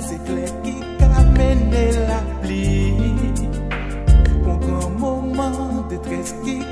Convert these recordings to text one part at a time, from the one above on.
C'est clair qui t'a mené la pluie. Contre un moment de trésorerie.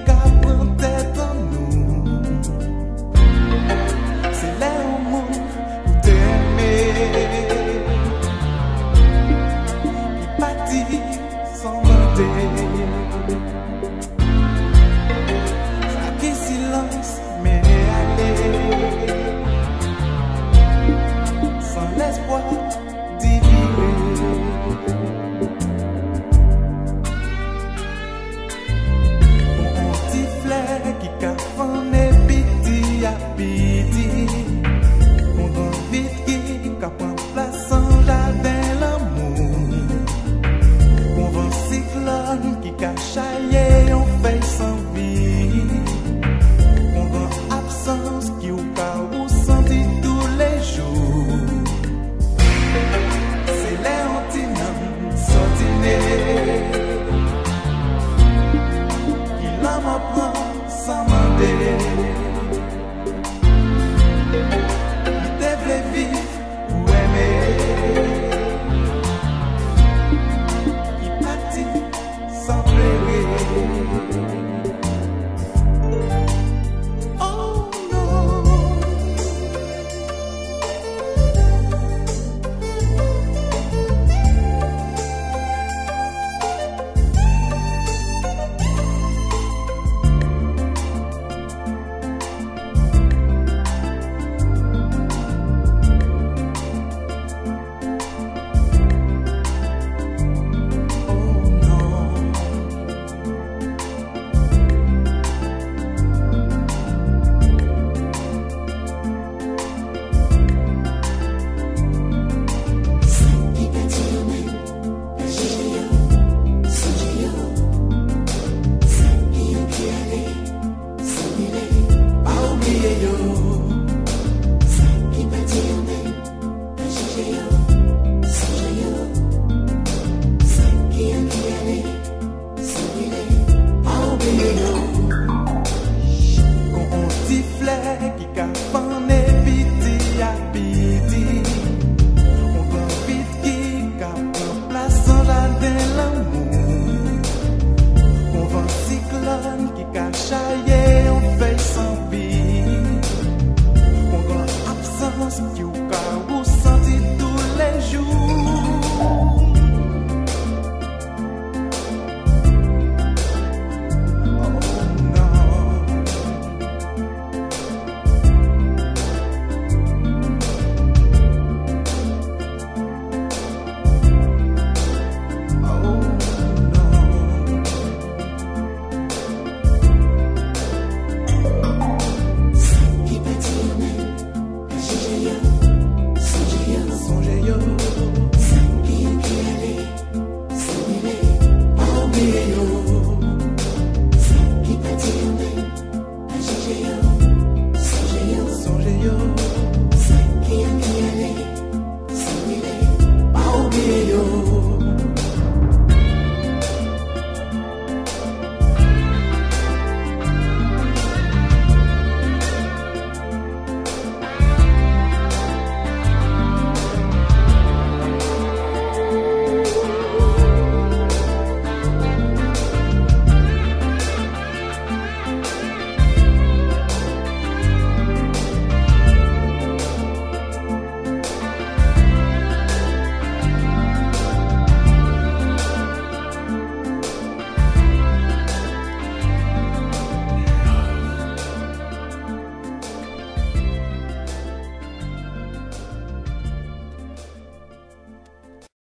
Songez-y, songez, songez,